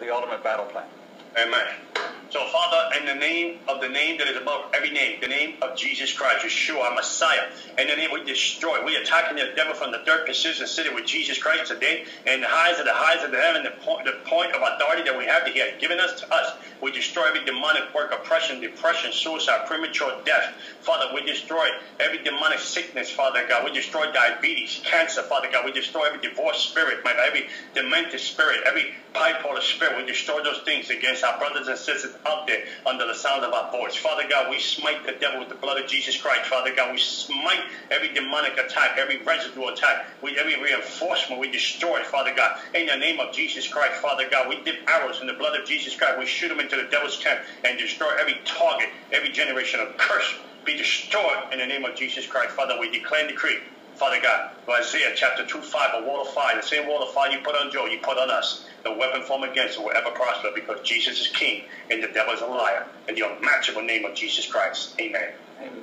the ultimate battle plan. Amen. So, Father, in the name of the name that is above every name, the name of Jesus Christ, Yeshua, our Messiah, in the name we destroy, we attacking the devil from the third position sitting with Jesus Christ today, and the highs of the highs of the heaven, the point, the point of authority that we have that He has given us to us. We destroy every demonic work, oppression, depression, suicide, premature death. Father, we destroy every demonic sickness, Father God. We destroy diabetes, cancer, Father God. We destroy every divorce spirit, my God, every demented spirit, every bipolar spirit. We destroy those things against our brothers and sisters out there under the sound of our voice. Father God, we smite the devil with the blood of Jesus Christ. Father God, we smite every demonic attack, every residual attack, we, every reinforcement, we destroy Father God. In the name of Jesus Christ, Father God, we dip arrows in the blood of Jesus Christ. We shoot them into the devil's camp and destroy every target, every generation of curse be destroyed in the name of Jesus Christ. Father, we declare and decree Father God, Isaiah chapter 2, 5, a wall of fire, the same wall of fire you put on Job, you put on us. The weapon formed against us will ever prosper because Jesus is king and the devil is a liar. In the unmatchable name of Jesus Christ. Amen. Amen.